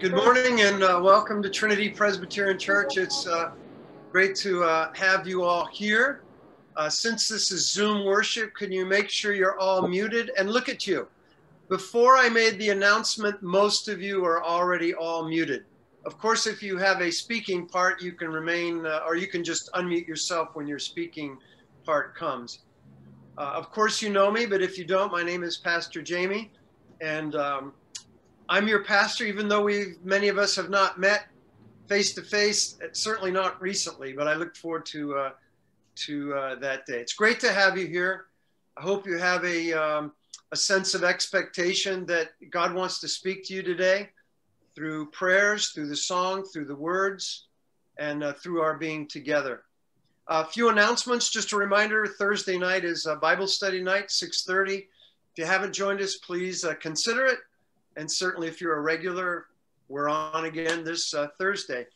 Good morning and uh, welcome to Trinity Presbyterian Church. It's uh, great to uh, have you all here. Uh, since this is Zoom worship, can you make sure you're all muted? And look at you. Before I made the announcement, most of you are already all muted. Of course, if you have a speaking part, you can remain, uh, or you can just unmute yourself when your speaking part comes. Uh, of course, you know me, but if you don't, my name is Pastor Jamie. And um, I'm your pastor, even though we many of us have not met face to face, certainly not recently, but I look forward to uh, to uh, that day. It's great to have you here. I hope you have a um, a sense of expectation that God wants to speak to you today through prayers, through the song, through the words, and uh, through our being together. A few announcements. Just a reminder: Thursday night is Bible study night, 6:30. If you haven't joined us, please uh, consider it and certainly if you're a regular, we're on again this uh, Thursday.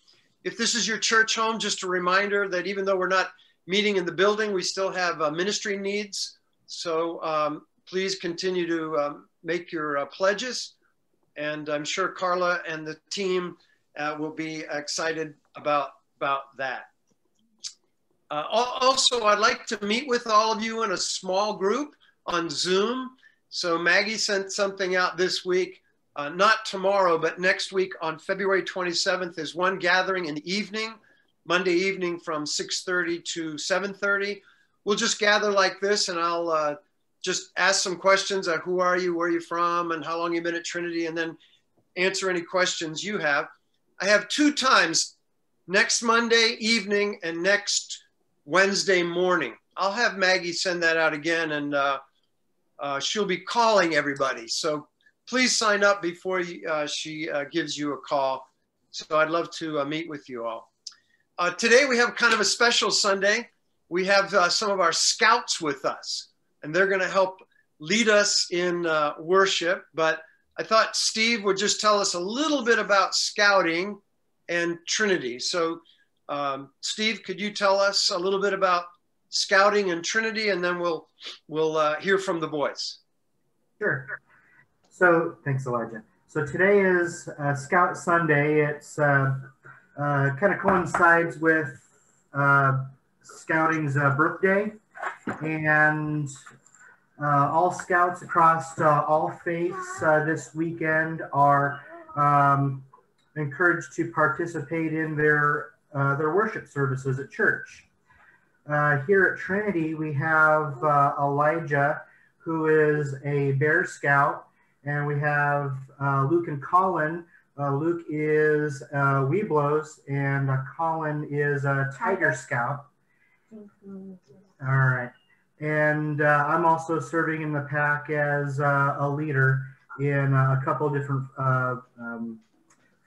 If this is your church home, just a reminder that even though we're not meeting in the building, we still have uh, ministry needs. So um, please continue to um, make your uh, pledges. And I'm sure Carla and the team uh, will be excited about, about that. Uh, also, I'd like to meet with all of you in a small group on Zoom. So Maggie sent something out this week uh, not tomorrow, but next week on February 27th is one gathering in the evening, Monday evening from 6.30 to 7.30. We'll just gather like this and I'll uh, just ask some questions. Who are you, where are you from, and how long you've been at Trinity, and then answer any questions you have. I have two times, next Monday evening and next Wednesday morning. I'll have Maggie send that out again and uh, uh, she'll be calling everybody. So please sign up before uh, she uh, gives you a call. So I'd love to uh, meet with you all. Uh, today we have kind of a special Sunday. We have uh, some of our scouts with us, and they're going to help lead us in uh, worship. But I thought Steve would just tell us a little bit about scouting and Trinity. So, um, Steve, could you tell us a little bit about scouting and Trinity, and then we'll we'll hear from the boys. Sure. So thanks, Elijah. So today is uh, Scout Sunday. It's uh, uh, kind of coincides with uh, Scouting's uh, birthday, and uh, all Scouts across all faiths this weekend are um, encouraged to participate in their their worship services at church. here at Trinity, we have Elijah, who is a Bear Scout and we have uh, Luke and Colin. Uh, Luke is uh, Webelos, and uh, Colin is a Tiger Scout. All right. And uh, I'm also serving in the pack as uh, a leader in uh, a couple of different um,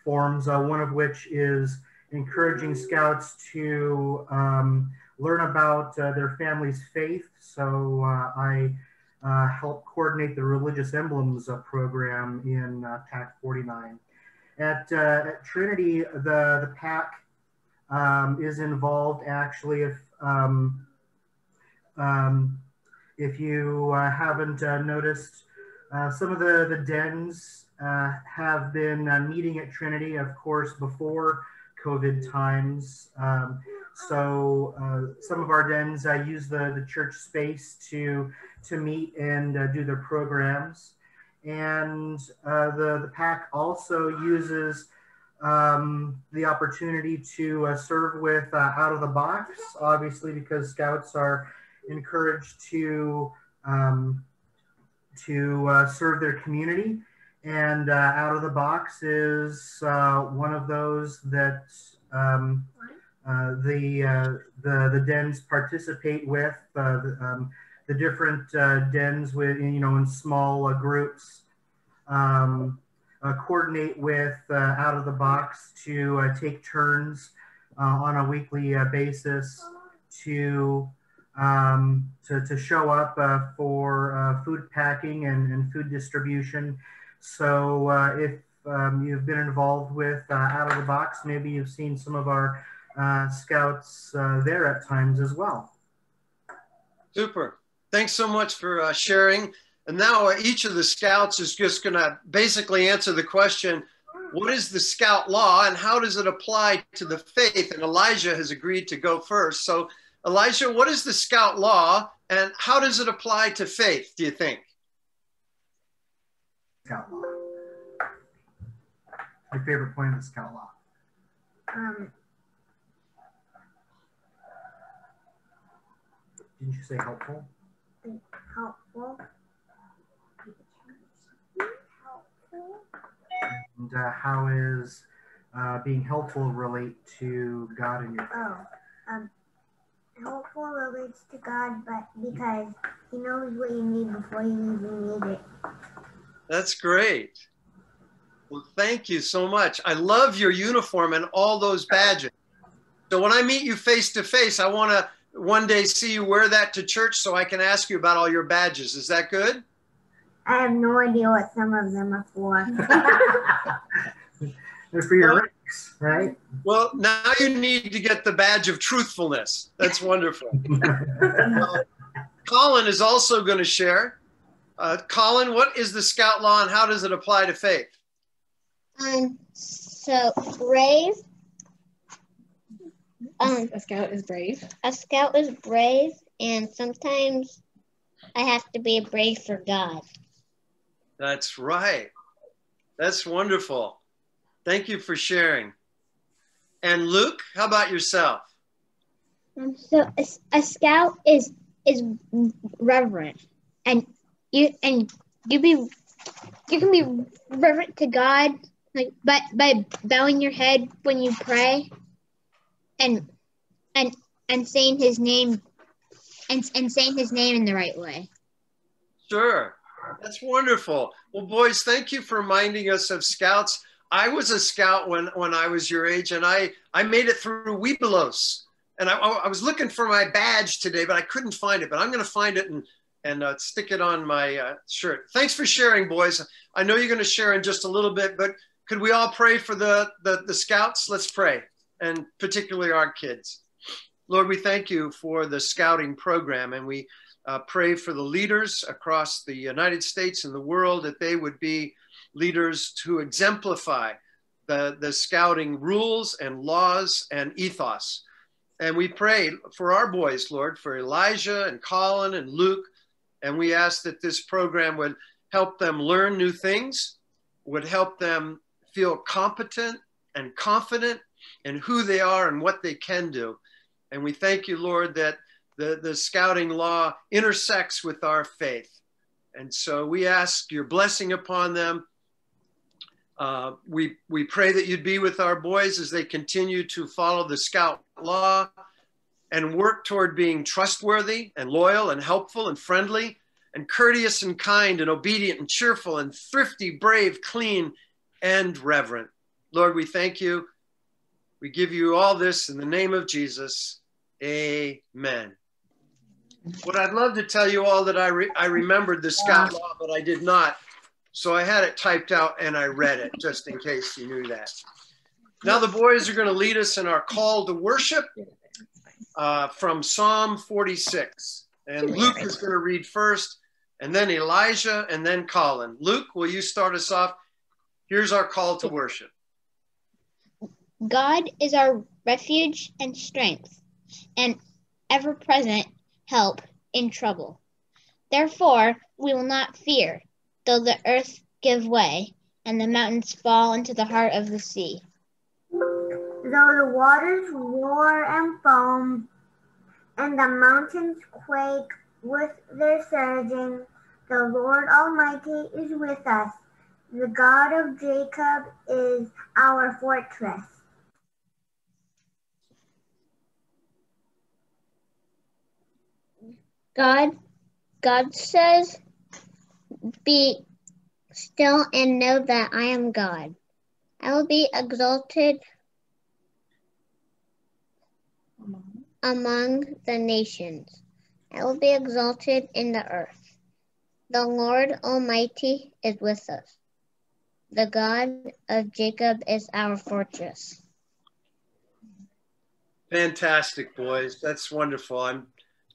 forms, one of which is encouraging scouts to um, learn about their family's faith. So I uh, help coordinate the religious emblems program in uh, Pack 49. At, uh, at, Trinity, the, the PAC um, is involved actually if, um, um, if you uh, haven't noticed, some of the, the dens have been meeting at Trinity, of course, before COVID times. Um, so uh, some of our dens uh, use the, the church space to, to meet and uh, do their programs. And uh, the, the PAC also uses um, the opportunity to uh, serve with uh, out of the box, obviously, because scouts are encouraged to, um, to serve their community. And out of the box is one of those that um, the, uh, the, the dens participate with, uh, the, um, the different dens with, you know, in small groups, um, coordinate with out of the box to take turns on a weekly basis to um, to, to show up uh, for uh, food packing and, and food distribution. So uh, if um, you've been involved with Out of the Box, maybe you've seen some of our uh, scouts uh, there at times as well. Super. Thanks so much for uh, sharing. And now uh, each of the scouts is just going to basically answer the question what is the scout law and how does it apply to the faith? And Elijah has agreed to go first. So, Elijah, what is the scout law and how does it apply to faith, do you think? Scout law. My favorite point of the scout law? Um, Didn't you say helpful? helpful. Helpful. And uh, how is uh, being helpful relate to God and your Oh, um, helpful relates to God, but because He knows what you need before you even need it. That's great. Well, thank you so much. I love your uniform and all those badges. So when I meet you face to face, I want to one day see you wear that to church so I can ask you about all your badges. Is that good? I have no idea what some of them are for. They're for your ranks, right? Well, now you need to get the badge of truthfulness. That's wonderful. Uh, Colin is also going to share. Uh, Colin, what is the scout law and how does it apply to faith? Um, so brave. Um, a scout is brave. a scout is brave, and sometimes I have to be brave for God. That's right. That's wonderful. Thank you for sharing. And Luke, how about yourself? Um, so a, a scout is is reverent, and you and you be you can be reverent to God, like by by bowing your head when you pray, and and and saying His name, and and saying His name in the right way. Sure. That's wonderful. Well, boys, thank you for reminding us of scouts. I was a scout when, when I was your age, and I, I made it through Webelos. And I, I was looking for my badge today, but I couldn't find it. But I'm going to find it and, and uh, stick it on my uh, shirt. Thanks for sharing, boys. I know you're going to share in just a little bit, but could we all pray for the, the, the scouts? Let's pray, and particularly our kids. Lord, we thank you for the scouting program, and we uh, pray for the leaders across the United States and the world that they would be leaders to exemplify the, the scouting rules and laws and ethos. And we pray for our boys, Lord, for Elijah and Colin and Luke. And we ask that this program would help them learn new things, would help them feel competent and confident in who they are and what they can do. And we thank you, Lord, that the, the scouting law intersects with our faith. And so we ask your blessing upon them. Uh, we, we pray that you'd be with our boys as they continue to follow the scout law and work toward being trustworthy and loyal and helpful and friendly and courteous and kind and obedient and cheerful and thrifty, brave, clean, and reverent. Lord, we thank you. We give you all this in the name of Jesus. Amen. What I'd love to tell you all that I, re- I remembered the Scout Law, but I did not. So I had it typed out and I read it just in case you knew that. Now the boys are going to lead us in our call to worship uh, from Psalm 46. And Luke is going to read first, and then Elijah, and then Colin. Luke, will you start us off? Here's our call to worship. God is our refuge and strength, and ever present help in trouble. Therefore, we will not fear, though the earth give way and the mountains fall into the heart of the sea. Though the waters roar and foam, and the mountains quake with their surging, the Lord Almighty is with us. The God of Jacob is our fortress. God God says, Be still and know that I am God. I will be exalted among the nations. I will be exalted in the earth. The Lord Almighty is with us. The God of Jacob is our fortress. Fantastic, boys. That's wonderful. I'm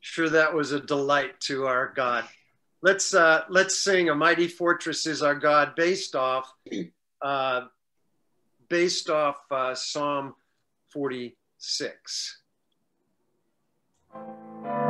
sure that was a delight to our God. Let's uh, let's sing "A Mighty Fortress Is Our God" based off uh, based off uh, Psalm 46. Almighty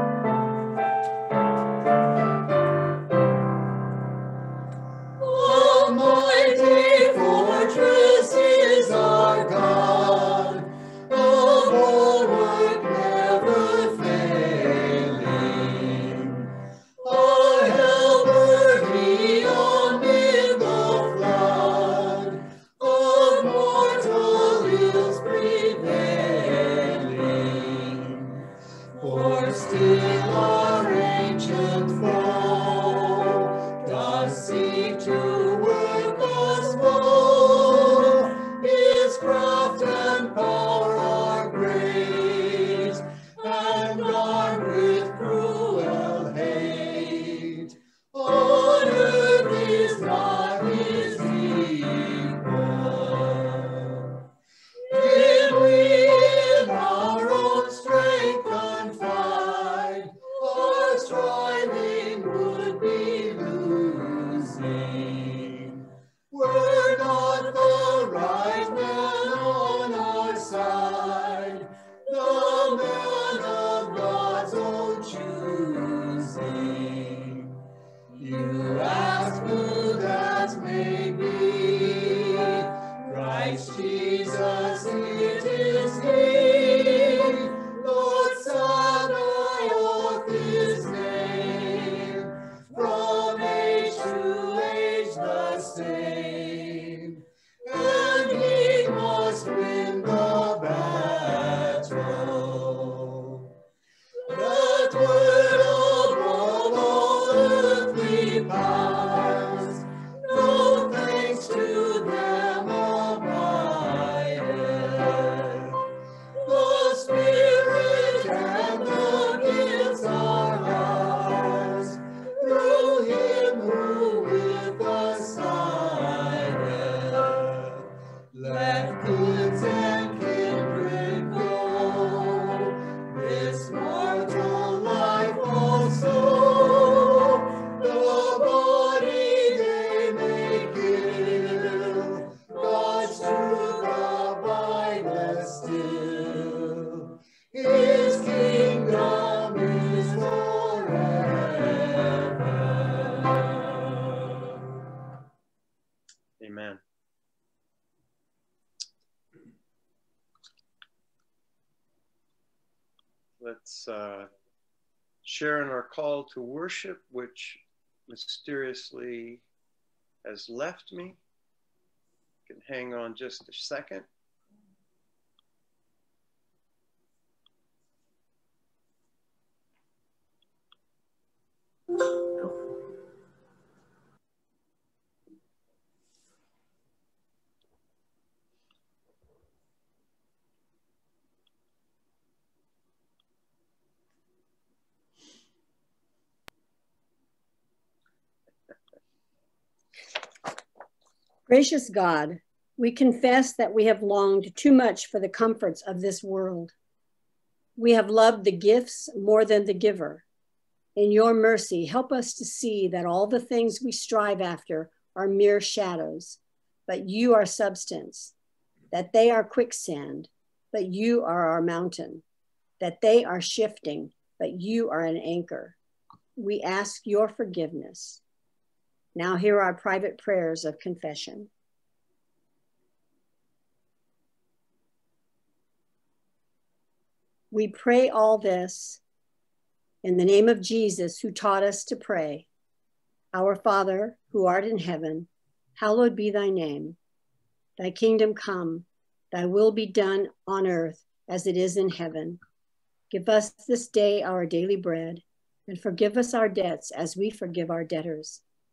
Let's uh, share in our call to worship, which mysteriously has left me. Can hang on just a second. Gracious God, we confess that we have longed too much for the comforts of this world. We have loved the gifts more than the giver. In your mercy, help us to see that all the things we strive after are mere shadows, but you are substance, that they are quicksand, but you are our mountain, that they are shifting, but you are an anchor. We ask your forgiveness. Now, hear our private prayers of confession. We pray all this in the name of Jesus, who taught us to pray Our Father, who art in heaven, hallowed be thy name. Thy kingdom come, thy will be done on earth as it is in heaven. Give us this day our daily bread, and forgive us our debts as we forgive our debtors.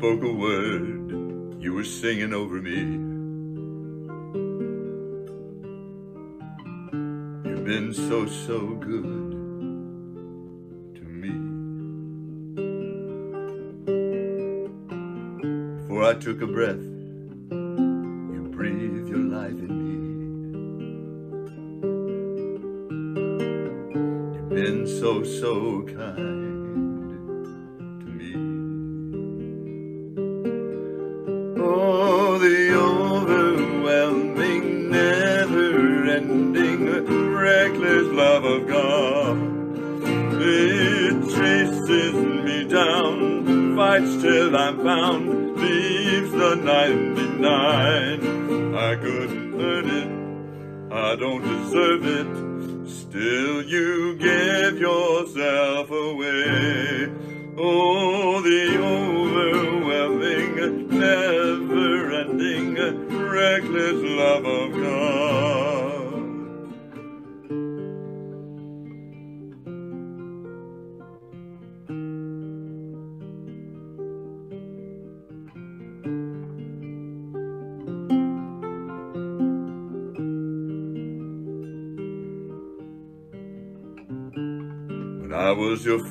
spoke a word, you were singing over me. You've been so, so good to me. Before I took a breath, you breathed your life in me. You've been so, so kind.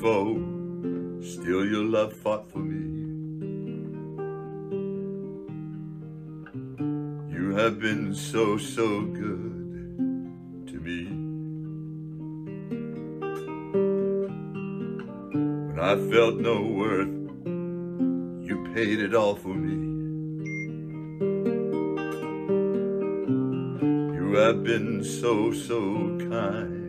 Foe, still your love fought for me. You have been so, so good to me. When I felt no worth, you paid it all for me. You have been so, so kind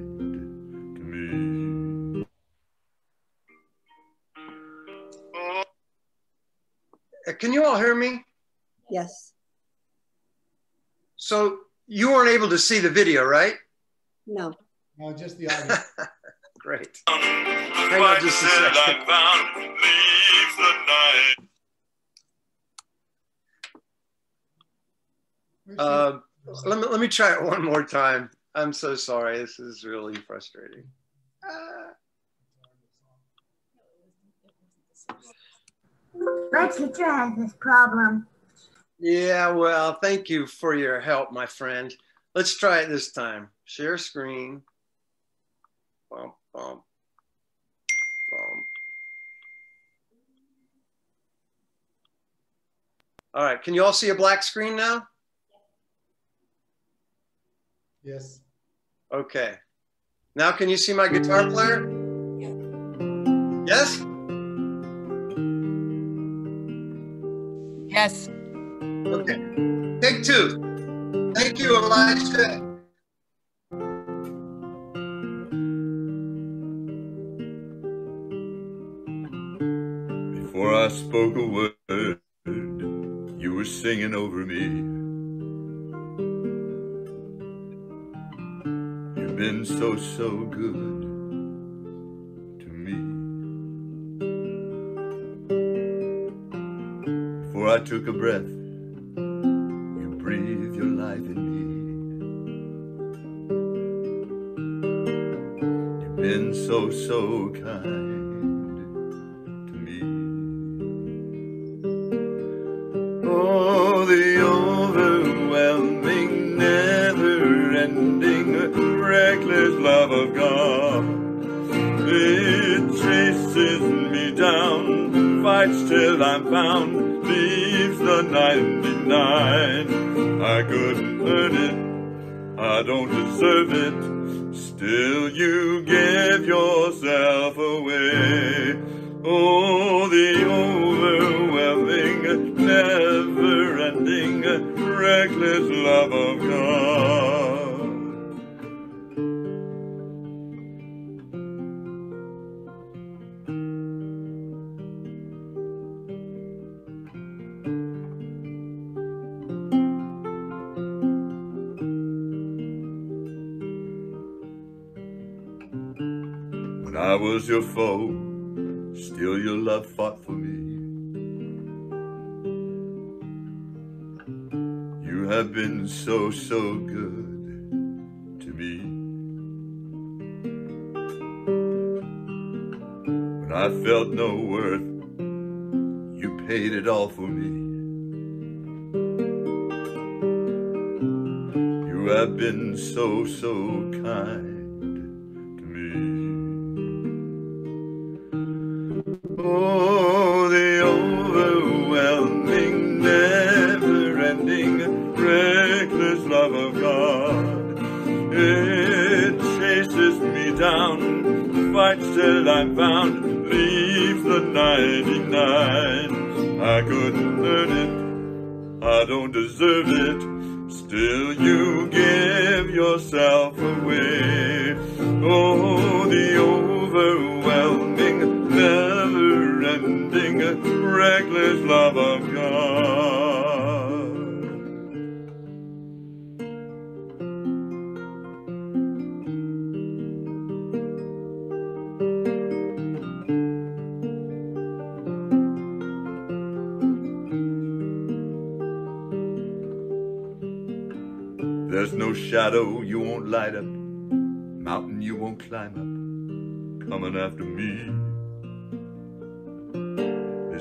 Can you all hear me? Yes. So you weren't able to see the video, right? No. No, just the audio. Great. Hang on just a second. Uh, let me let me try it one more time. I'm so sorry. This is really frustrating. Uh, My teacher has this problem. yeah, well, thank you for your help, my friend. Let's try it this time. Share screen. Bump, bump, bump. All right, can you all see a black screen now? yes. Okay. Now can you see my guitar player? Yes? Yes. Okay. Take two. Thank you, Elijah. Before I spoke a word, you were singing over me. You've been so, so good I took a breath, you breathe your life in me. You've been so, so kind to me. Oh, the overwhelming, never ending, reckless love of God. It chases me down, fights till I'm found, I don't deserve it, so, so good to me. When I felt no worth, you paid it all for me. You have been so, so kind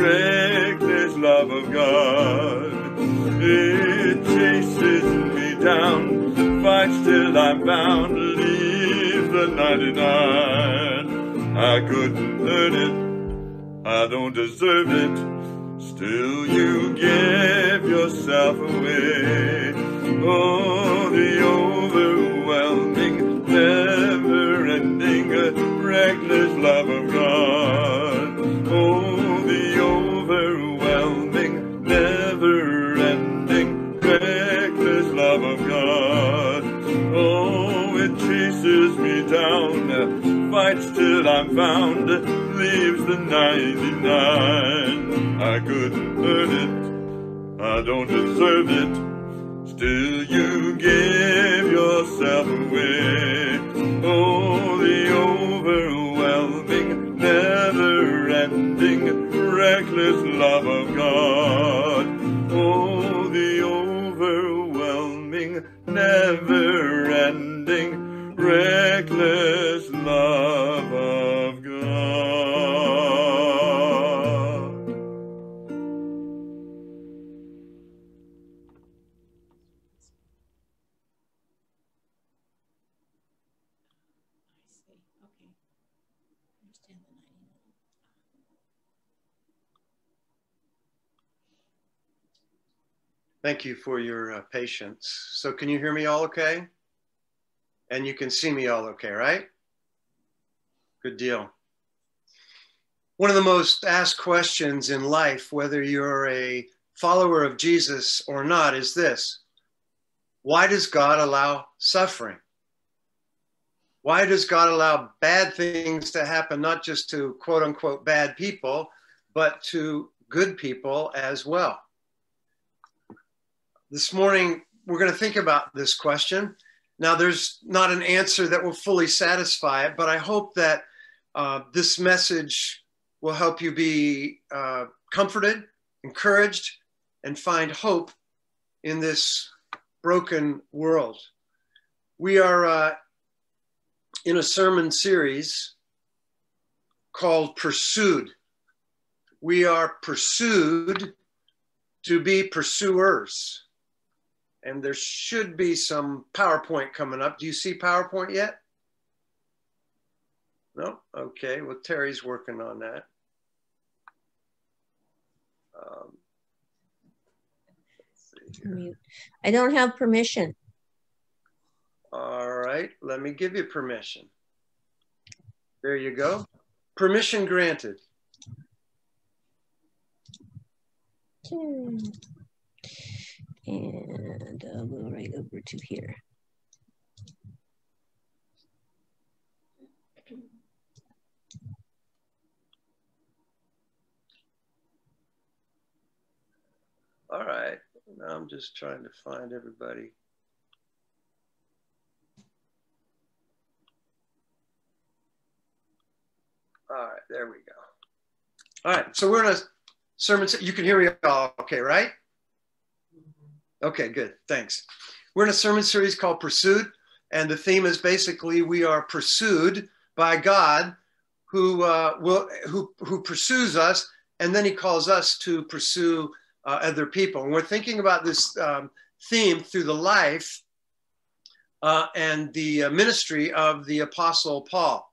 reckless love of God. It chases me down, fights till I'm found, leave the 99. I couldn't earn it, I don't deserve it. Still, you give yourself away. Oh, the overwhelming, for your uh, patience. So, can you hear me all okay? And you can see me all okay, right? Good deal. One of the most asked questions in life, whether you're a follower of Jesus or not, is this Why does God allow suffering? Why does God allow bad things to happen, not just to quote unquote bad people, but to good people as well? This morning, we're going to think about this question. Now, there's not an answer that will fully satisfy it, but I hope that uh, this message will help you be uh, comforted, encouraged, and find hope in this broken world. We are uh, in a sermon series called Pursued. We are pursued to be pursuers. And there should be some PowerPoint coming up. Do you see PowerPoint yet? No? Okay. Well, Terry's working on that. Um, let's see here. Mute. I don't have permission. All right. Let me give you permission. There you go. Permission granted. Hmm. And uh, we'll right over to here. All right. Now I'm just trying to find everybody. All right, there we go. All right, so we're in a sermon. You can hear me all okay, right? Okay, good. Thanks. We're in a sermon series called Pursued, and the theme is basically we are pursued by God, who uh, will who who pursues us and then he calls us to pursue uh, other people. And we're thinking about this um, theme through the life uh, and the uh, ministry of the Apostle Paul.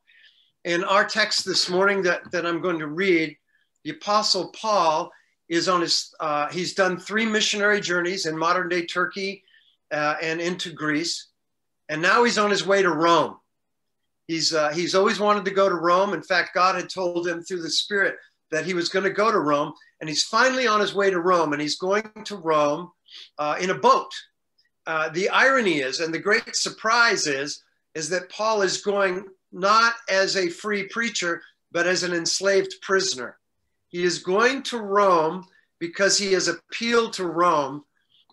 In our text this morning that, that I'm going to read, the Apostle Paul is on his, uh, he's done three missionary journeys in modern day Turkey uh, and into Greece. And now he's on his way to Rome. He's, uh, he's always wanted to go to Rome. In fact, God had told him through the Spirit that he was going to go to Rome. And he's finally on his way to Rome. And he's going to Rome uh, in a boat. Uh, the irony is, and the great surprise is, is that Paul is going not as a free preacher, but as an enslaved prisoner. He is going to Rome because he has appealed to Rome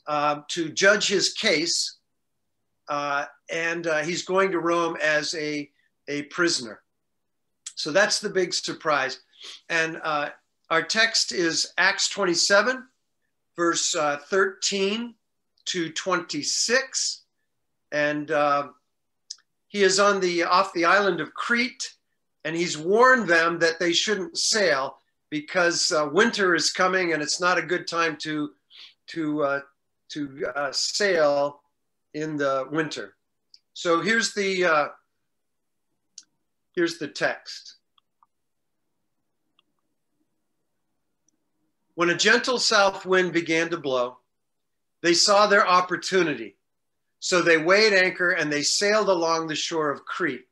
uh, to judge his case. Uh, and uh, he's going to Rome as a, a prisoner. So that's the big surprise. And uh, our text is Acts 27, verse uh, 13 to 26. And uh, he is on the off the island of Crete, and he's warned them that they shouldn't sail because uh, winter is coming and it's not a good time to to uh, to uh, sail in the winter. So here's the uh, here's the text. When a gentle south wind began to blow, they saw their opportunity. So they weighed anchor and they sailed along the shore of Crete.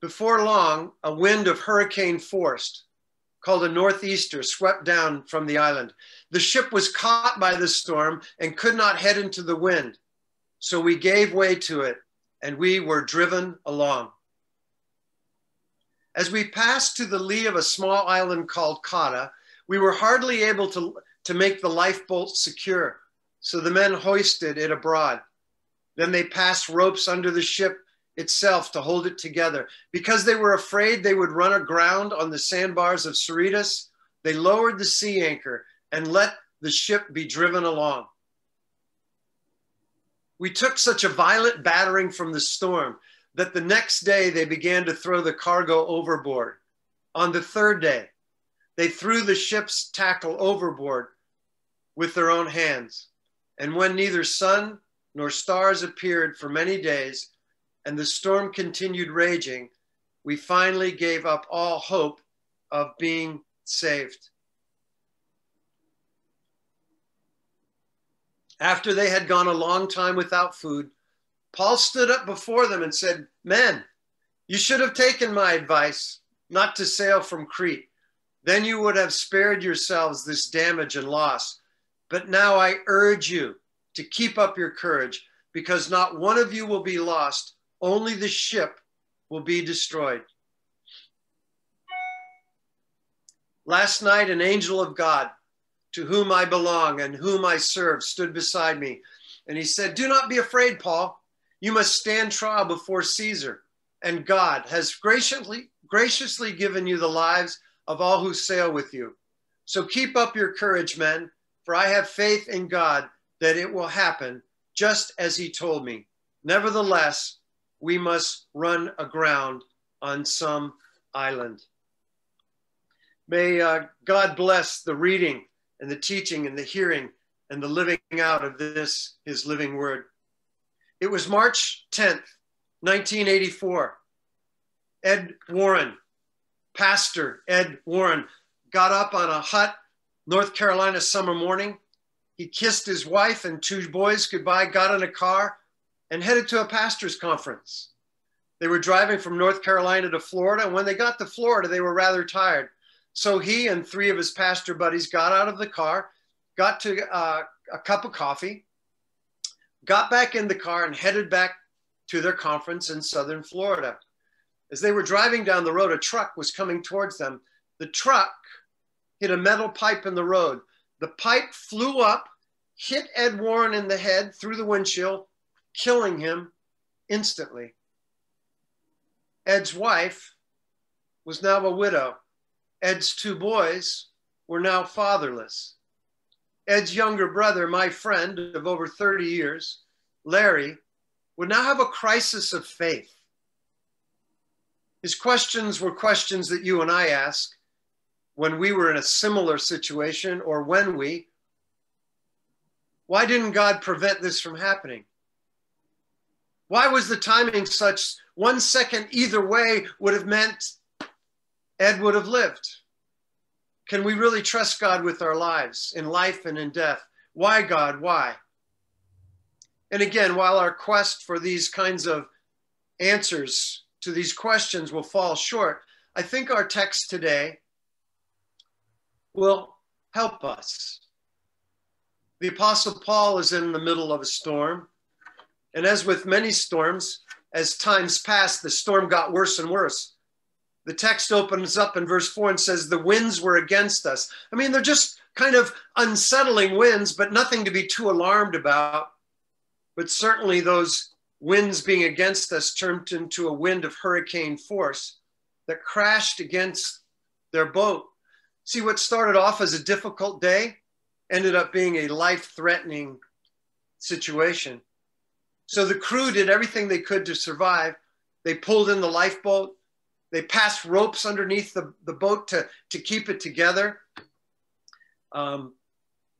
Before long, a wind of hurricane force called a northeaster swept down from the island. The ship was caught by the storm and could not head into the wind. So we gave way to it and we were driven along. As we passed to the lee of a small island called Cauda, we were hardly able to, to make the lifeboat secure. So the men hoisted it abroad. Then they passed ropes under the ship itself to hold it together. Because they were afraid they would run aground on the sandbars of Syrtis, they lowered the sea anchor and let the ship be driven along. We took such a violent battering from the storm that the next day they began to throw the cargo overboard. On the third day, they threw the ship's tackle overboard with their own hands. And when neither sun nor stars appeared for many days, and the storm continued raging, we finally gave up all hope of being saved. After they had gone a long time without food, Paul stood up before them and said, Men, you should have taken my advice not to sail from Crete. Then you would have spared yourselves this damage and loss. But now I urge you to keep up your courage, because not one of you will be lost, only the ship will be destroyed. Last night, an angel of God, to whom I belong and whom I serve, stood beside me. And he said, Do not be afraid, Paul. You must stand trial before Caesar. And God has graciously, graciously given you the lives of all who sail with you. So keep up your courage, men, for I have faith in God that it will happen just as he told me. Nevertheless, we must run aground on some island. May uh, God bless the reading and the teaching and the hearing and the living out of this, his living word. It was March 10th, 1984. Ed Warren, Pastor Ed Warren, got up on a hot North Carolina summer morning. He kissed his wife and two boys goodbye, got in a car, and headed to a pastor's conference. They were driving from North Carolina to Florida. And when they got to Florida, they were rather tired. So he and three of his pastor buddies got out of the car, got to uh, a cup of coffee, got back in the car, and headed back to their conference in Southern Florida. As they were driving down the road, a truck was coming towards them. The truck hit a metal pipe in the road. The pipe flew up, hit Ed Warren in the head through the windshield, killing him instantly. Ed's wife was now a widow. Ed's two boys were now fatherless. Ed's younger brother, my friend of over 30 years, Larry, would now have a crisis of faith. His questions were questions that you and I ask when we were in a similar situation or when we, why didn't God prevent this from happening? Why was the timing such one second either way would have meant Ed would have lived? Can we really trust God with our lives in life and in death? Why, God? Why? And again, while our quest for these kinds of answers to these questions will fall short, I think our text today will help us. The Apostle Paul is in the middle of a storm. And as with many storms, as times passed, the storm got worse and worse. The text opens up in verse 4 and says, The winds were against us. I mean, they're just kind of unsettling winds, but nothing to be too alarmed about. But certainly, those winds being against us turned into a wind of hurricane force that crashed against their boat. See, what started off as a difficult day ended up being a life threatening situation. So the crew did everything they could to survive. They pulled in the lifeboat, they passed ropes underneath the, the boat to, to keep it together. Um,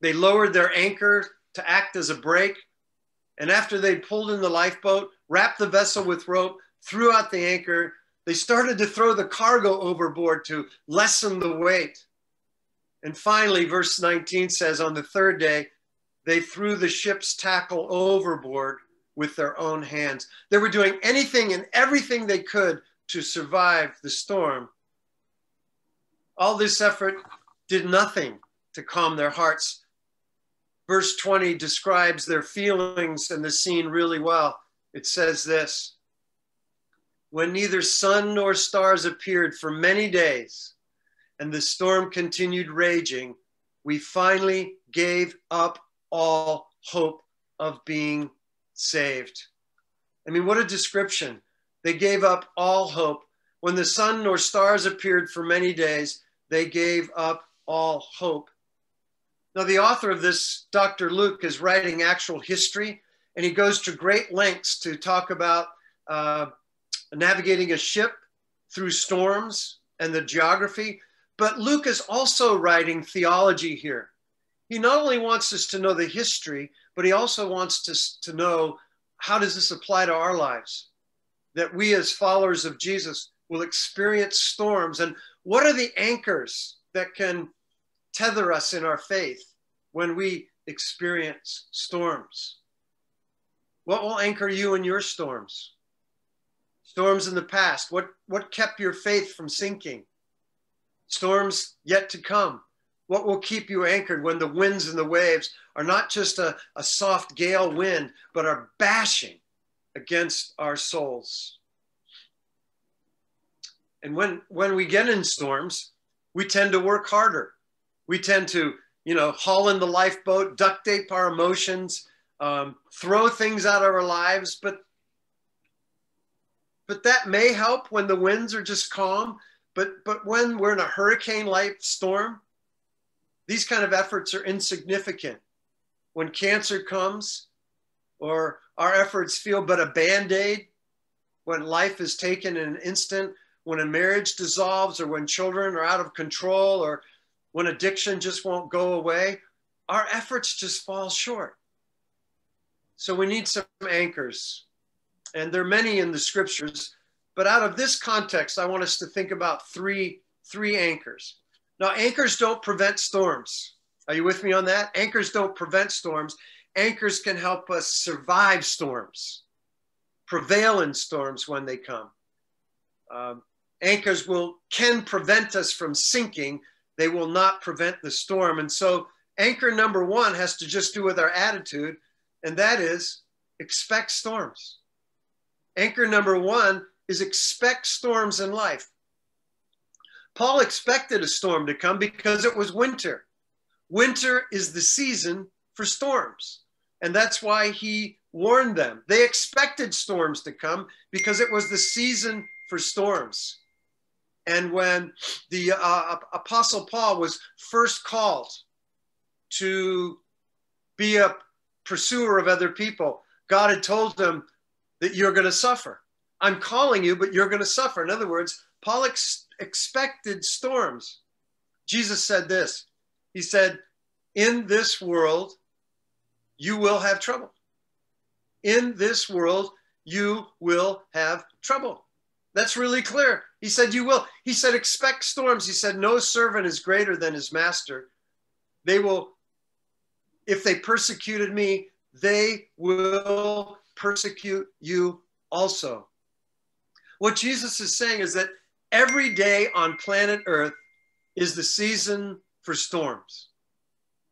they lowered their anchor to act as a brake. And after they pulled in the lifeboat, wrapped the vessel with rope, threw out the anchor, they started to throw the cargo overboard to lessen the weight. And finally, verse 19 says, On the third day, they threw the ship's tackle overboard with their own hands. They were doing anything and everything they could to survive the storm. All this effort did nothing to calm their hearts. Verse 20 describes their feelings and the scene really well. It says this When neither sun nor stars appeared for many days, and the storm continued raging, we finally gave up all hope of being saved. I mean, what a description. They gave up all hope. When the sun nor stars appeared for many days, they gave up all hope. Now, the author of this, Dr. Luke, is writing actual history, and he goes to great lengths to talk about uh, navigating a ship through storms and the geography. But Luke is also writing theology here. He not only wants us to know the history, but he also wants us to know how does this apply to our lives? That we as followers of Jesus will experience storms and what are the anchors that can tether us in our faith when we experience storms? What will anchor you in your storms? Storms in the past, what, what kept your faith from sinking? Storms yet to come. What will keep you anchored when the winds and the waves are not just a, a soft gale wind, but are bashing against our souls? And when, when we get in storms, we tend to work harder. We tend to, you know, haul in the lifeboat, duct tape our emotions, um, throw things out of our lives. But, but that may help when the winds are just calm. But, but when we're in a hurricane like storm, these kind of efforts are insignificant. When cancer comes, or our efforts feel but a band aid, when life is taken in an instant, when a marriage dissolves, or when children are out of control, or when addiction just won't go away, our efforts just fall short. So we need some anchors. And there are many in the scriptures, but out of this context, I want us to think about three, three anchors. Now, anchors don't prevent storms. Are you with me on that? Anchors don't prevent storms. Anchors can help us survive storms, prevail in storms when they come. Um, anchors will can prevent us from sinking. They will not prevent the storm. And so, anchor number one has to just do with our attitude, and that is expect storms. Anchor number one is expect storms in life. Paul expected a storm to come because it was winter. Winter is the season for storms. And that's why he warned them. They expected storms to come because it was the season for storms. And when the uh, Apostle Paul was first called to be a pursuer of other people, God had told him that you're going to suffer. I'm calling you, but you're going to suffer. In other words, Paul ex- expected storms. Jesus said this He said, In this world, you will have trouble. In this world, you will have trouble. That's really clear. He said, You will. He said, Expect storms. He said, No servant is greater than his master. They will, if they persecuted me, they will persecute you also. What Jesus is saying is that every day on planet Earth is the season for storms.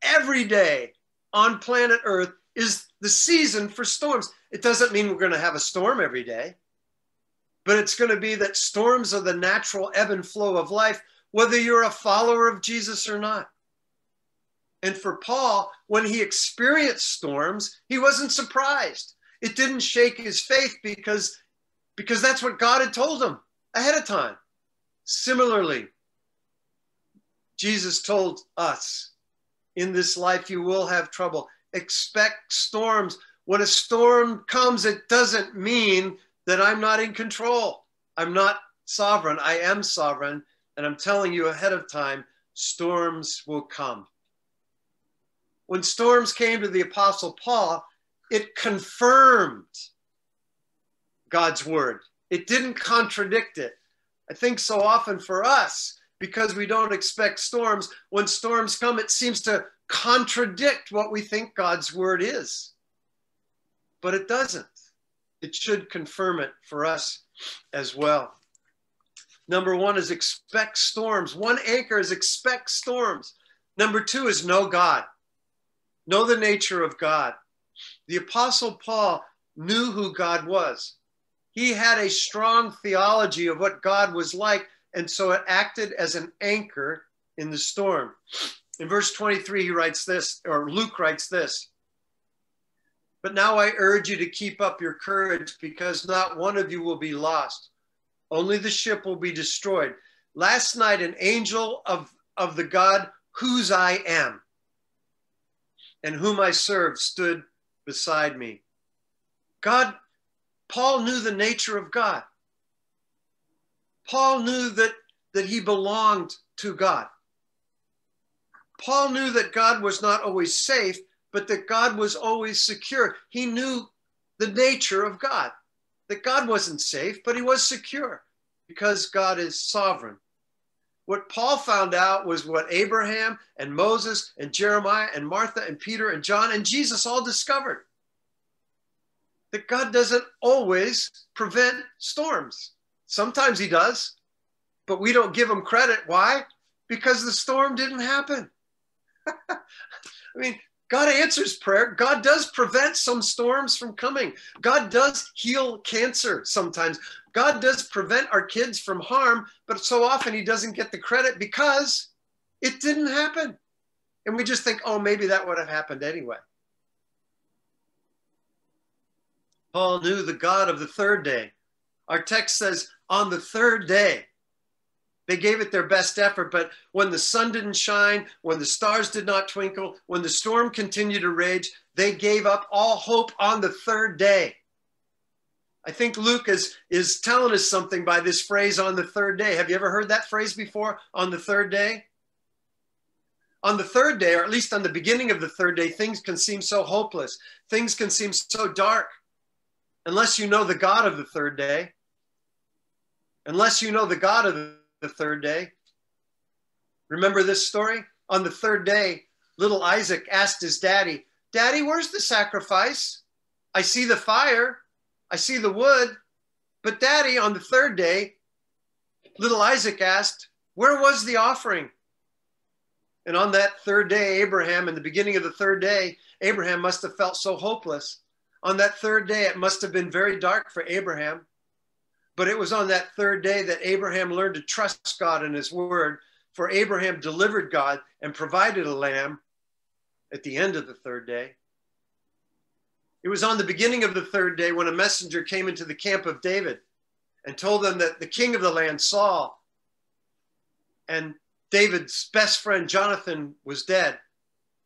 Every day on planet Earth is the season for storms. It doesn't mean we're going to have a storm every day, but it's going to be that storms are the natural ebb and flow of life, whether you're a follower of Jesus or not. And for Paul, when he experienced storms, he wasn't surprised. It didn't shake his faith because, because that's what God had told him ahead of time. Similarly, Jesus told us in this life you will have trouble. Expect storms. When a storm comes, it doesn't mean that I'm not in control. I'm not sovereign. I am sovereign. And I'm telling you ahead of time, storms will come. When storms came to the Apostle Paul, it confirmed God's word, it didn't contradict it. I think so often for us, because we don't expect storms, when storms come, it seems to contradict what we think God's word is. But it doesn't. It should confirm it for us as well. Number one is expect storms. One anchor is expect storms. Number two is know God, know the nature of God. The Apostle Paul knew who God was. He had a strong theology of what God was like, and so it acted as an anchor in the storm. In verse 23, he writes this, or Luke writes this. But now I urge you to keep up your courage because not one of you will be lost. Only the ship will be destroyed. Last night, an angel of, of the God whose I am and whom I serve stood beside me. God, Paul knew the nature of God. Paul knew that, that he belonged to God. Paul knew that God was not always safe, but that God was always secure. He knew the nature of God, that God wasn't safe, but he was secure because God is sovereign. What Paul found out was what Abraham and Moses and Jeremiah and Martha and Peter and John and Jesus all discovered that God doesn't always prevent storms. Sometimes he does, but we don't give him credit. Why? Because the storm didn't happen. I mean, God answers prayer. God does prevent some storms from coming. God does heal cancer sometimes. God does prevent our kids from harm, but so often he doesn't get the credit because it didn't happen. And we just think, oh, maybe that would have happened anyway. Paul knew the God of the third day. Our text says, on the third day, they gave it their best effort, but when the sun didn't shine, when the stars did not twinkle, when the storm continued to rage, they gave up all hope on the third day. I think Luke is, is telling us something by this phrase on the third day. Have you ever heard that phrase before? On the third day? On the third day, or at least on the beginning of the third day, things can seem so hopeless. Things can seem so dark unless you know the God of the third day. Unless you know the God of the third day. Remember this story? On the third day, little Isaac asked his daddy, Daddy, where's the sacrifice? I see the fire, I see the wood. But daddy, on the third day, little Isaac asked, Where was the offering? And on that third day, Abraham, in the beginning of the third day, Abraham must have felt so hopeless. On that third day, it must have been very dark for Abraham. But it was on that third day that Abraham learned to trust God and his word. For Abraham delivered God and provided a lamb at the end of the third day. It was on the beginning of the third day when a messenger came into the camp of David and told them that the king of the land, Saul, and David's best friend Jonathan was dead.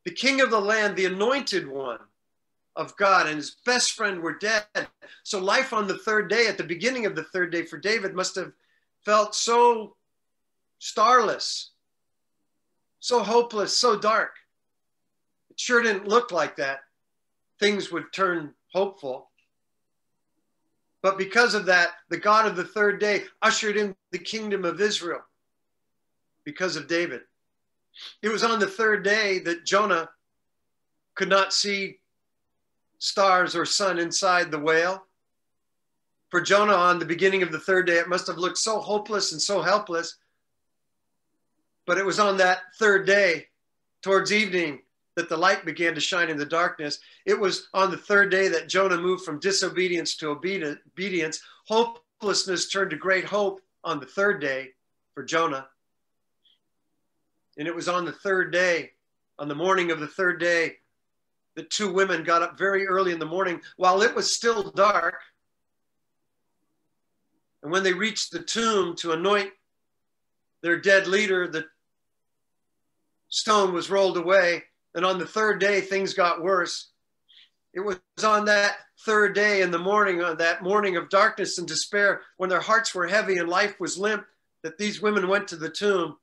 The king of the land, the anointed one of God, and his best friend were dead. So, life on the third day, at the beginning of the third day for David, must have felt so starless. so hopeless, so dark. It sure didn't look like that. Things would turn hopeful. But because of that, the God of the third day ushered in the kingdom of Israel because of David. It was on the third day that Jonah could not see stars or sun inside the whale. For Jonah, on the beginning of the third day, it must have looked so hopeless and so helpless. But it was on that third day, towards evening, that the light began to shine in the darkness. It was on the third day that Jonah moved from disobedience to obedience. Hopelessness turned to great hope on the third day for Jonah. And it was on the third day, on the morning of the third day, that two women got up very early in the morning while it was still dark. And when they reached the tomb to anoint their dead leader, the stone was rolled away. And on the third day, things got worse. It was on that third day in the morning, on that morning of darkness and despair, when their hearts were heavy and life was limp, that these women went to the tomb.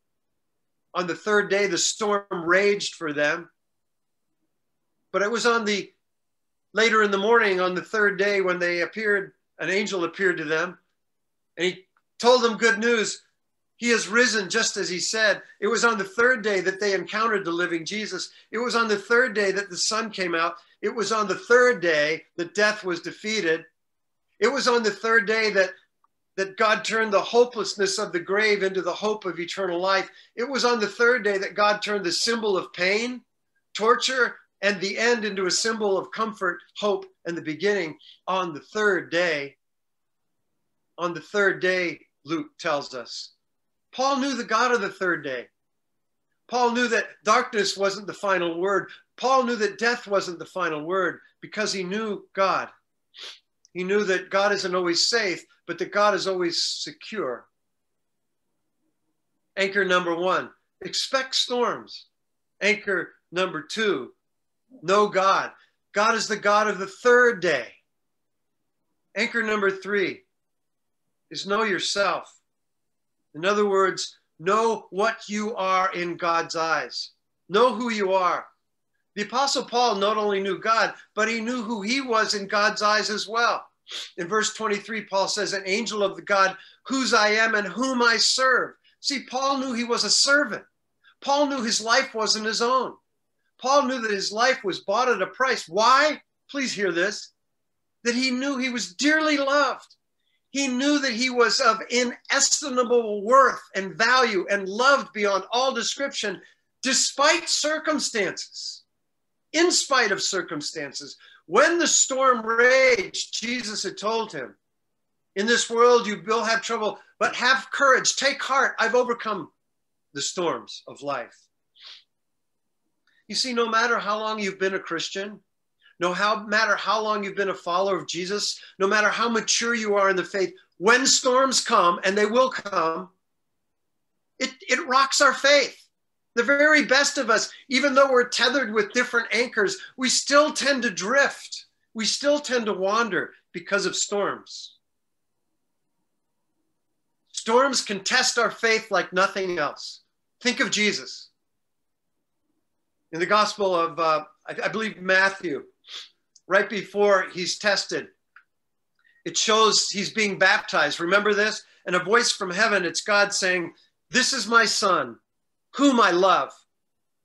On the third day, the storm raged for them. But it was on the later in the morning, on the third day, when they appeared, an angel appeared to them and he told them good news. He has risen just as he said. It was on the third day that they encountered the living Jesus. It was on the third day that the sun came out. It was on the third day that death was defeated. It was on the third day that that God turned the hopelessness of the grave into the hope of eternal life. It was on the third day that God turned the symbol of pain, torture, and the end into a symbol of comfort, hope, and the beginning on the third day. On the third day, Luke tells us. Paul knew the God of the third day. Paul knew that darkness wasn't the final word. Paul knew that death wasn't the final word because he knew God. He knew that God isn't always safe, but that God is always secure. Anchor number one, expect storms. Anchor number two, know God. God is the God of the third day. Anchor number three is know yourself. In other words, know what you are in God's eyes. Know who you are. The Apostle Paul not only knew God, but he knew who he was in God's eyes as well. In verse 23, Paul says, An angel of the God whose I am and whom I serve. See, Paul knew he was a servant. Paul knew his life wasn't his own. Paul knew that his life was bought at a price. Why? Please hear this that he knew he was dearly loved. He knew that he was of inestimable worth and value and loved beyond all description, despite circumstances, in spite of circumstances. When the storm raged, Jesus had told him, In this world you will have trouble, but have courage, take heart. I've overcome the storms of life. You see, no matter how long you've been a Christian, no how, matter how long you've been a follower of Jesus, no matter how mature you are in the faith, when storms come, and they will come, it, it rocks our faith. The very best of us, even though we're tethered with different anchors, we still tend to drift. We still tend to wander because of storms. Storms can test our faith like nothing else. Think of Jesus in the Gospel of, uh, I, I believe, Matthew, right before he's tested, it shows he's being baptized. Remember this? And a voice from heaven, it's God saying, This is my son, whom I love.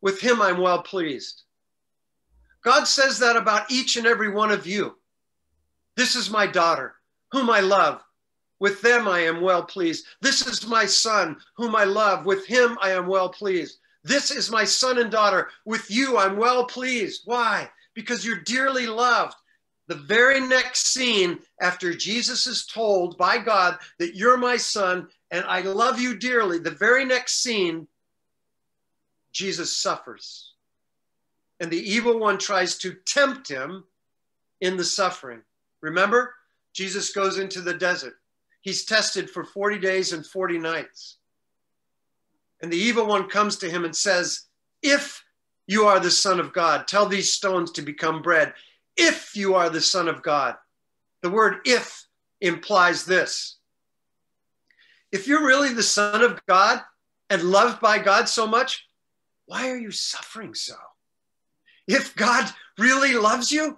With him I'm well pleased. God says that about each and every one of you. This is my daughter, whom I love. With them I am well pleased. This is my son, whom I love. With him I am well pleased. This is my son and daughter. With you, I'm well pleased. Why? Because you're dearly loved. The very next scene, after Jesus is told by God that you're my son and I love you dearly, the very next scene, Jesus suffers. And the evil one tries to tempt him in the suffering. Remember, Jesus goes into the desert. He's tested for 40 days and 40 nights. And the evil one comes to him and says, If you are the Son of God, tell these stones to become bread. If you are the Son of God. The word if implies this. If you're really the Son of God and loved by God so much, why are you suffering so? If God really loves you,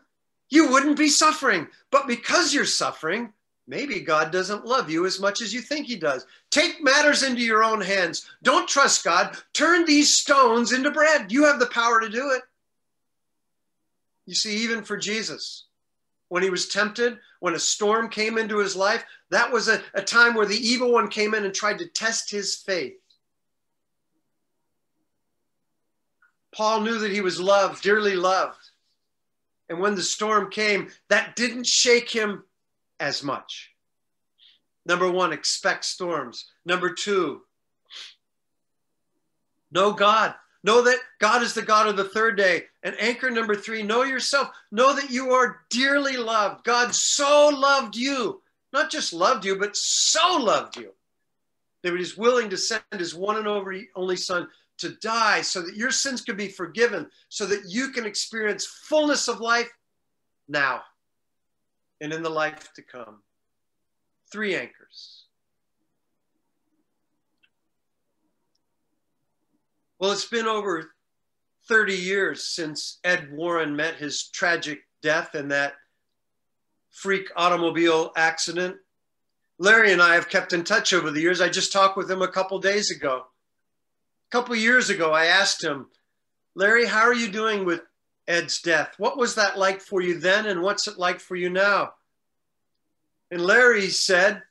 you wouldn't be suffering. But because you're suffering, maybe God doesn't love you as much as you think he does. Take matters into your own hands. Don't trust God. Turn these stones into bread. You have the power to do it. You see, even for Jesus, when he was tempted, when a storm came into his life, that was a, a time where the evil one came in and tried to test his faith. Paul knew that he was loved, dearly loved. And when the storm came, that didn't shake him as much. Number one, expect storms. Number two, know God. Know that God is the God of the third day. And anchor number three, know yourself. Know that you are dearly loved. God so loved you, not just loved you, but so loved you that he willing to send his one and only son to die so that your sins can be forgiven, so that you can experience fullness of life now and in the life to come. Three anchors. Well, it's been over 30 years since Ed Warren met his tragic death in that freak automobile accident. Larry and I have kept in touch over the years. I just talked with him a couple days ago. A couple years ago, I asked him, Larry, how are you doing with Ed's death? What was that like for you then, and what's it like for you now? And Larry said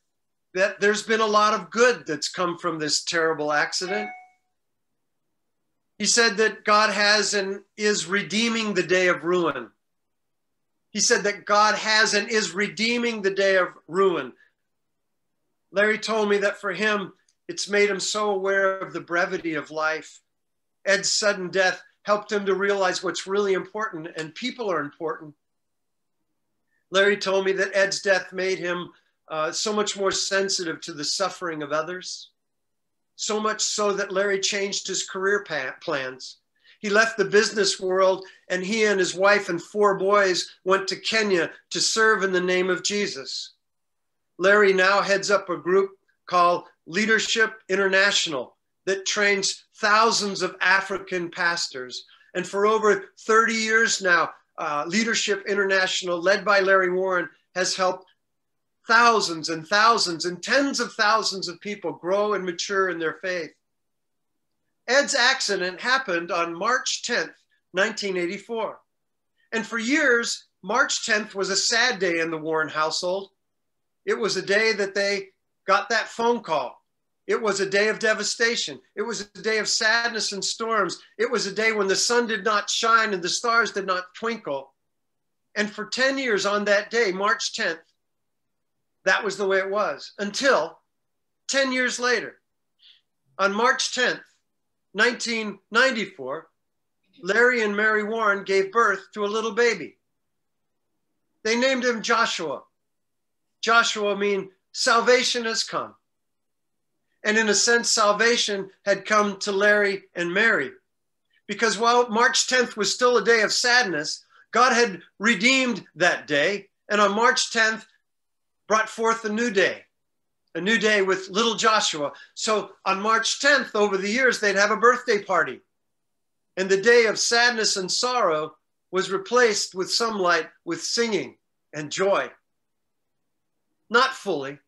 that there's been a lot of good that's come from this terrible accident. He said that God has and is redeeming the day of ruin. He said that God has and is redeeming the day of ruin. Larry told me that for him, it's made him so aware of the brevity of life. Ed's sudden death helped him to realize what's really important, and people are important. Larry told me that Ed's death made him uh, so much more sensitive to the suffering of others, so much so that Larry changed his career plans. He left the business world and he and his wife and four boys went to Kenya to serve in the name of Jesus. Larry now heads up a group called Leadership International that trains thousands of African pastors. And for over 30 years now, uh, Leadership International, led by Larry Warren, has helped thousands and thousands and tens of thousands of people grow and mature in their faith. Ed's accident happened on March 10th, 1984. And for years, March 10th was a sad day in the Warren household. It was a day that they got that phone call. It was a day of devastation. It was a day of sadness and storms. It was a day when the sun did not shine and the stars did not twinkle. And for 10 years on that day, March 10th, that was the way it was until 10 years later, on March 10th, 1994, Larry and Mary Warren gave birth to a little baby. They named him Joshua. Joshua means salvation has come. And in a sense, salvation had come to Larry and Mary. Because while March 10th was still a day of sadness, God had redeemed that day. And on March 10th, brought forth a new day, a new day with little Joshua. So on March 10th, over the years, they'd have a birthday party. And the day of sadness and sorrow was replaced with some light, with singing and joy. Not fully,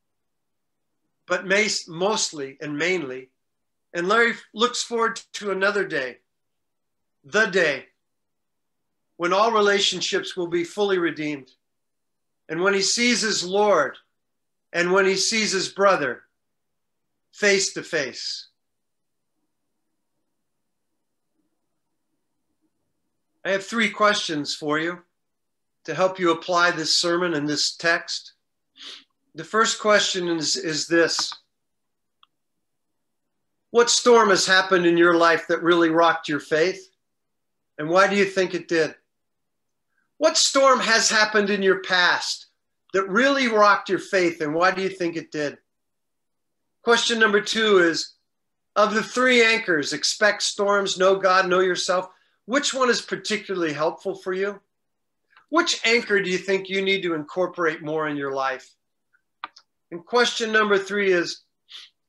but mostly and mainly. And Larry looks forward to another day, the day when all relationships will be fully redeemed. And when he sees his Lord and when he sees his brother face to face. I have three questions for you to help you apply this sermon and this text. The first question is, is this What storm has happened in your life that really rocked your faith? And why do you think it did? What storm has happened in your past that really rocked your faith, and why do you think it did? Question number two is Of the three anchors, expect storms, know God, know yourself, which one is particularly helpful for you? Which anchor do you think you need to incorporate more in your life? And question number three is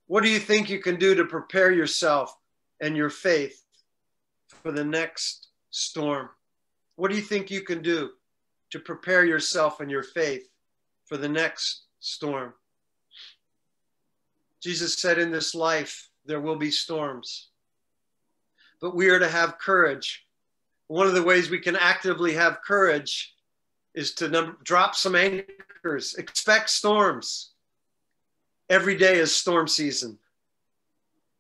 what do you think you can do to prepare yourself and your faith for the next storm? What do you think you can do to prepare yourself and your faith for the next storm? Jesus said, In this life, there will be storms, but we are to have courage. One of the ways we can actively have courage is to drop some anchors, expect storms. Every day is storm season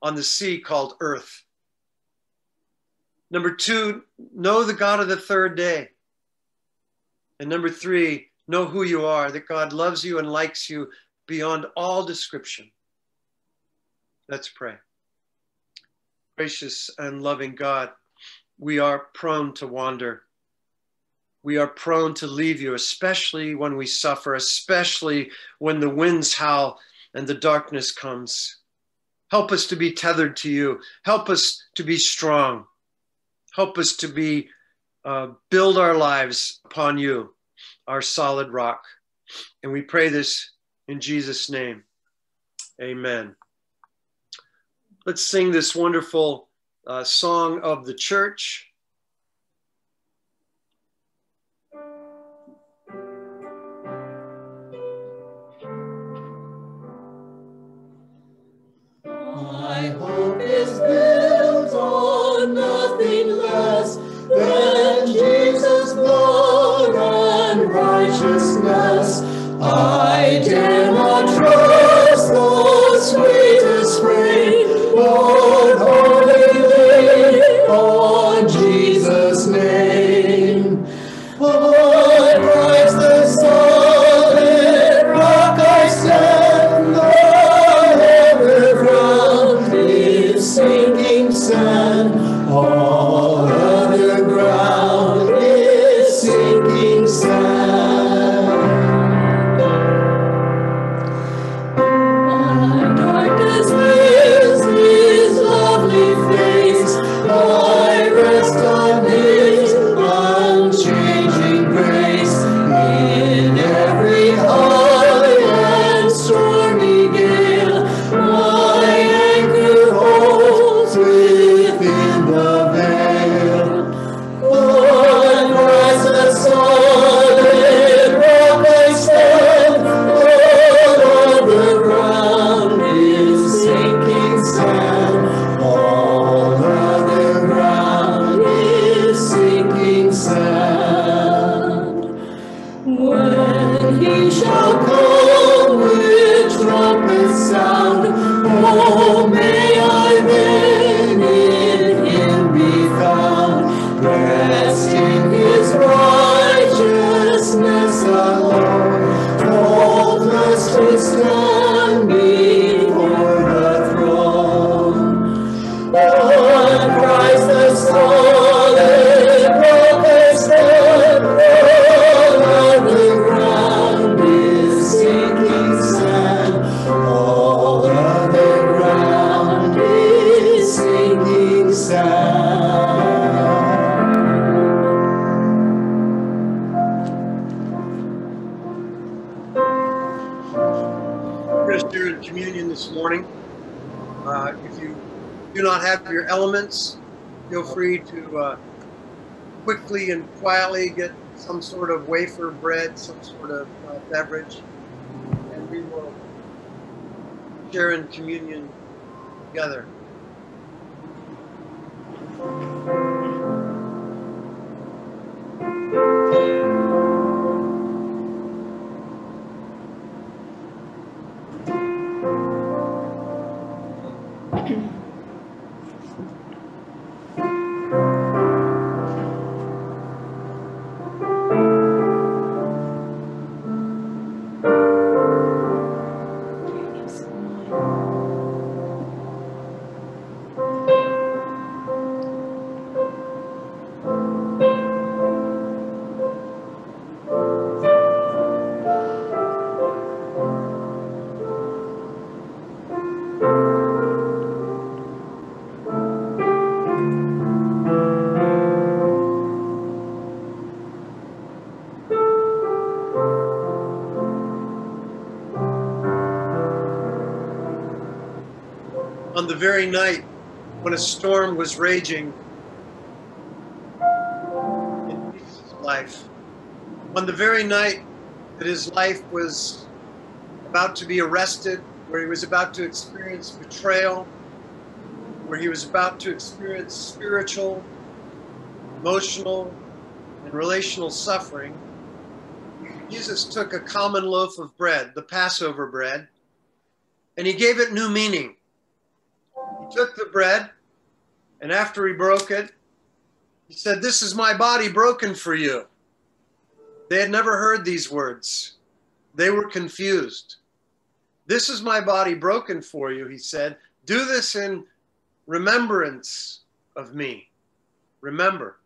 on the sea called earth. Number two, know the God of the third day. And number three, know who you are, that God loves you and likes you beyond all description. Let's pray. Gracious and loving God, we are prone to wander. We are prone to leave you, especially when we suffer, especially when the winds howl and the darkness comes. Help us to be tethered to you. Help us to be strong. Help us to be uh, build our lives upon you, our solid rock. And we pray this in Jesus' name. Amen. Let's sing this wonderful uh, song of the church. Quietly get some sort of wafer bread, some sort of uh, beverage, and we will share in communion together. The very night when a storm was raging, in Jesus' life. On the very night that his life was about to be arrested, where he was about to experience betrayal, where he was about to experience spiritual, emotional, and relational suffering, Jesus took a common loaf of bread, the Passover bread, and he gave it new meaning. Took the bread, and after he broke it, he said, This is my body broken for you. They had never heard these words, they were confused. This is my body broken for you, he said. Do this in remembrance of me. Remember.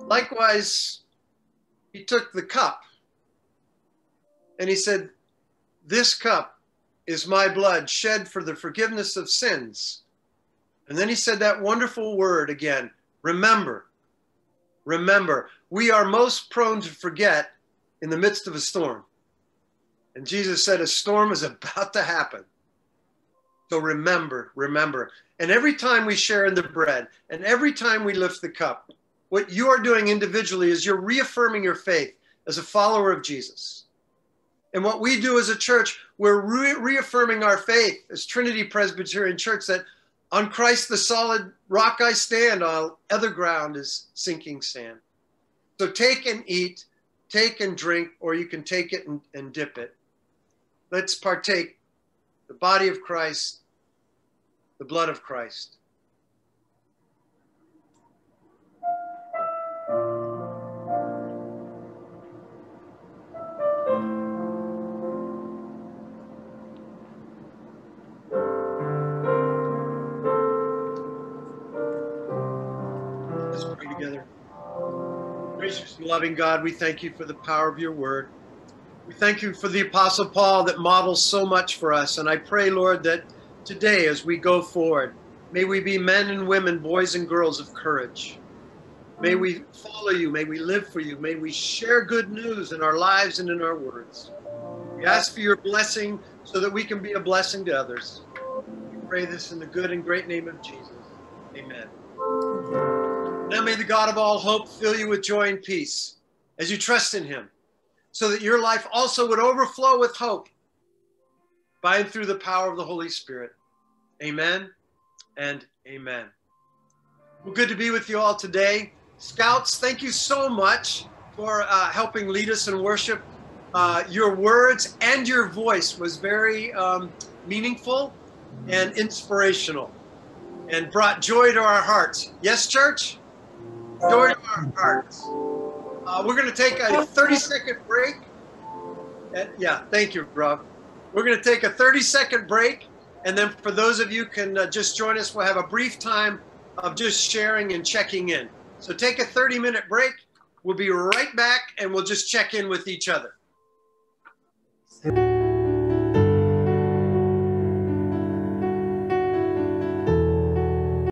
Likewise, he took the cup and he said, This cup is my blood shed for the forgiveness of sins. And then he said that wonderful word again remember. Remember. We are most prone to forget in the midst of a storm. And Jesus said, A storm is about to happen. So remember, remember. And every time we share in the bread and every time we lift the cup, what you are doing individually is you're reaffirming your faith as a follower of Jesus. And what we do as a church, we're re- reaffirming our faith as Trinity Presbyterian Church that on Christ the solid rock I stand, all other ground is sinking sand. So take and eat, take and drink, or you can take it and, and dip it. Let's partake the body of Christ, the blood of Christ. Gracious loving God, we thank you for the power of your word. We thank you for the Apostle Paul that models so much for us. And I pray, Lord, that today as we go forward, may we be men and women, boys and girls of courage. May we follow you. May we live for you. May we share good news in our lives and in our words. We ask for your blessing so that we can be a blessing to others. We pray this in the good and great name of Jesus. Amen. Now may the God of all hope fill you with joy and peace as you trust in him, so that your life also would overflow with hope by and through the power of the Holy Spirit. Amen and amen. Well, good to be with you all today. Scouts, thank you so much for uh, helping lead us in worship. Uh, your words and your voice was very um, meaningful and inspirational and brought joy to our hearts. Yes, church? Joy to our hearts. Uh, we're going to take a 30 second break. And, yeah, thank you, Rob. We're going to take a 30 second break. And then for those of you can uh, just join us, we'll have a brief time of just sharing and checking in. So take a 30 minute break. We'll be right back and we'll just check in with each other.